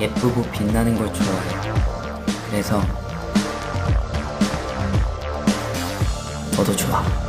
예쁘고 빛나는 걸 좋아해. 그래서 너도 좋아.